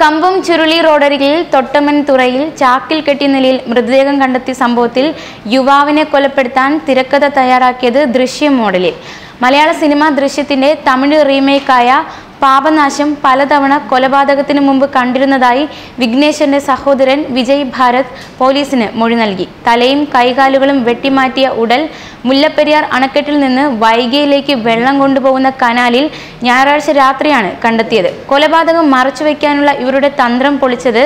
കമ്പം ചുരുളി റോഡരികിൽ തൊട്ടമൻ തുറയിൽ ചാക്കിൽ കെട്ടിയ നിലയിൽ മൃതദേഹം കണ്ടെത്തിയ സംഭവത്തിൽ യുവാവിനെ കൊലപ്പെടുത്താൻ തിരക്കഥ തയ്യാറാക്കിയത് ദൃശ്യം മോഡലിൽ. മലയാള സിനിമ ദൃശ്യത്തിന്റെ തമിഴ് റീമേക്കായ പാപനാശം പലതവണ കൊലപാതകത്തിന് മുമ്പ് കണ്ടിരുന്നതായി വിഘ്നേശ്വരന്റെ സഹോദരൻ വിജയ് ഭാരത് പോലീസിന് മൊഴി നൽകി. തലയും കൈകാലുകളും വെട്ടിമാറ്റിയ ഉടൽ മുല്ലപ്പെരിയാർ അണക്കെട്ടിൽ നിന്ന് വൈകിയിലേക്ക് വെള്ളം കൊണ്ടുപോകുന്ന കനാലിൽ ഞായറാഴ്ച രാത്രിയാണ് കണ്ടെത്തിയത്. കൊലപാതകം മറച്ചുവെക്കാനുള്ള ഇവരുടെ തന്ത്രം പൊളിച്ചത്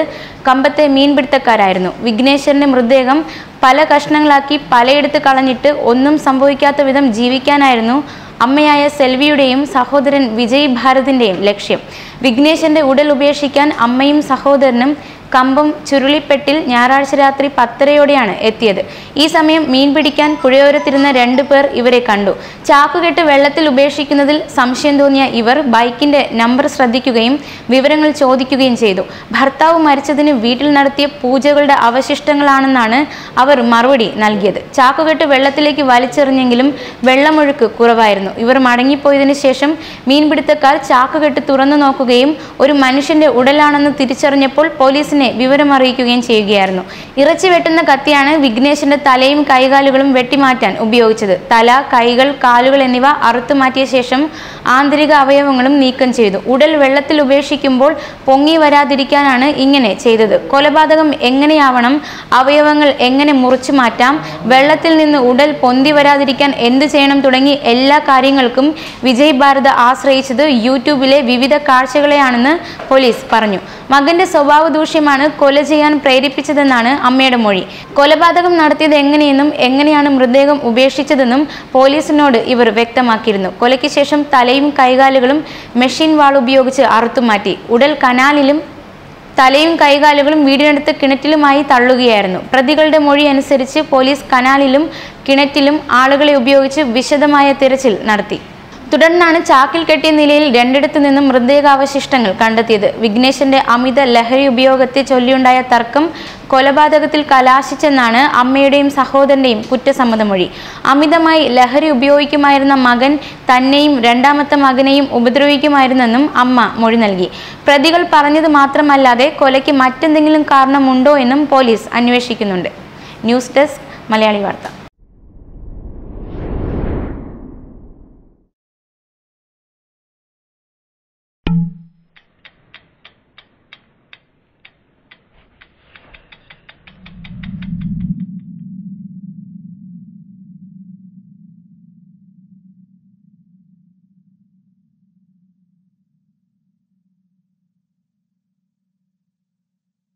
കമ്പത്തെ മീൻപിടുത്തക്കാരായിരുന്നു. വിഘ്നേശ്വരന്റെ മൃതദേഹം പല കഷ്ണങ്ങളാക്കി പലയിടത്ത് കളഞ്ഞിട്ട് ഒന്നും സംഭവിക്കാത്ത വിധം ജീവിക്കാനായിരുന്നു അമ്മയായ സെൽവിയുടെയും സഹോദരൻ വിജയ് ഭാരതിന്റെയും ലക്ഷ്യം. വിഘ്നേശന്റെ ഉടൽ ഉപേക്ഷിക്കാൻ അമ്മയും സഹോദരനും കമ്പം ചുരുളിപ്പെട്ടിൽ ഞായറാഴ്ച രാത്രി പത്തരയോടെയാണ് എത്തിയത്. ഈ സമയം മീൻ പിടിക്കാൻ പുഴയോരത്തിരുന്ന രണ്ടു പേർ ഇവരെ കണ്ടു. ചാക്കുകെട്ട് വെള്ളത്തിൽ ഉപേക്ഷിക്കുന്നതിൽ സംശയം തോന്നിയ ഇവർ ബൈക്കിന്റെ നമ്പർ ശ്രദ്ധിക്കുകയും വിവരങ്ങൾ ചോദിക്കുകയും ചെയ്തു. ഭർത്താവ് മരിച്ചതിന് വീട്ടിൽ നടത്തിയ പൂജകളുടെ അവശിഷ്ടങ്ങളാണെന്നാണ് അവർ മറുപടി നൽകിയത്. ചാക്കുകെട്ട് വെള്ളത്തിലേക്ക് വലിച്ചെറിഞ്ഞെങ്കിലും വെള്ളമൊഴുക്ക് കുറവായിരുന്നു. ഇവർ മടങ്ങിപ്പോയതിനു ശേഷം മീൻപിടുത്തക്കാർ ചാക്കുകെട്ട് തുറന്നു നോക്കുകയും ഒരു മനുഷ്യന്റെ ഉടലാണെന്ന് തിരിച്ചറിഞ്ഞപ്പോൾ പോലീസിനെ വിവരമറിയിക്കുകയും ചെയ്യുകയായിരുന്നു. ഇറച്ചി വെട്ടുന്ന കത്തിയാണ് വിഘ്നേശന്റെ തലയും കൈകാലുകളും വെട്ടിമാറ്റാൻ ഉപയോഗിച്ചത്. തല കൈകൾ കാലുകൾ എന്നിവ അറുത്തുമാറ്റിയ ശേഷം ആന്തരിക അവയവങ്ങളും നീക്കം ചെയ്തു. ഉടൽ വെള്ളത്തിൽ ഉപേക്ഷിക്കുമ്പോൾ പൊങ്ങി വരാതിരിക്കാനാണ് ഇങ്ങനെ ചെയ്തത്. കൊലപാതകം എങ്ങനെയാവണം? അവയവങ്ങൾ എങ്ങനെ മുറിച്ചു മാറ്റാം? വെള്ളത്തിൽ നിന്ന് ഉടൽ പൊന്തി വരാതിരിക്കാൻ എന്ത് ചെയ്യണം തുടങ്ങി എല്ലാ കാര്യങ്ങൾക്കും വിജയ് ഭാരത് ആശ്രയിച്ചത് യൂട്യൂബിലെ വിവിധ കാഴ്ചകളെയാണെന്ന് പോലീസ് പറഞ്ഞു. മകന്റെ സ്വഭാവ ദൂഷ്യമാണ് കൊല ചെയ്യാൻ പ്രേരിപ്പിച്ചതെന്നാണ് അമ്മയുടെ മൊഴി. കൊലപാതകം നടത്തിയത് എങ്ങനെയെന്നും എങ്ങനെയാണ് മൃതദേഹം ഉപേക്ഷിച്ചതെന്നും പോലീസിനോട് ഇവർ വ്യക്തമാക്കിയിരുന്നു. കൊലയ്ക്ക് ശേഷം തലയും കൈകാലുകളും മെഷീൻ വാൾ ഉപയോഗിച്ച് അറുത്തുമാറ്റി ഉടൽ കനാലിലും തലയും കൈകാലുകളും വീടിനടുത്ത് കിണറ്റിലുമായി തള്ളുകയായിരുന്നു. പ്രതികളുടെ മൊഴി അനുസരിച്ച് പോലീസ് കനാലിലും കിണറ്റിലും ആളുകളെ ഉപയോഗിച്ച് വിശദമായ തിരച്ചിൽ നടത്തി. തുടർന്നാണ് ചാക്കിൽ കെട്ടിയ നിലയിൽ രണ്ടിടത്തു നിന്നും മൃതദേഹാവശിഷ്ടങ്ങൾ കണ്ടെത്തിയത്. വിഘ്നേശന്റെ അമിത ലഹരി ഉപയോഗത്തെ ചൊല്ലിയുണ്ടായ തർക്കം കൊലപാതകത്തിൽ കലാശിച്ചെന്നാണ് അമ്മയുടെയും സഹോദരന്റെയും കുറ്റസമ്മതമൊഴി. അമിതമായി ലഹരി ഉപയോഗിക്കുമായിരുന്ന മകൻ തന്നെയും രണ്ടാമത്തെ മകനെയും ഉപദ്രവിക്കുമായിരുന്നെന്നും അമ്മ മൊഴി നൽകി. പ്രതികൾ പറഞ്ഞത് മാത്രമല്ലാതെ കൊലയ്ക്ക് മറ്റെന്തെങ്കിലും കാരണമുണ്ടോ എന്നും പോലീസ് അന്വേഷിക്കുന്നുണ്ട്. ന്യൂസ് ഡെസ്ക് മലയാളി വാർത്ത.